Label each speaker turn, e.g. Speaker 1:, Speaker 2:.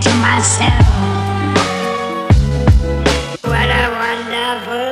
Speaker 1: to myself. What a wonderful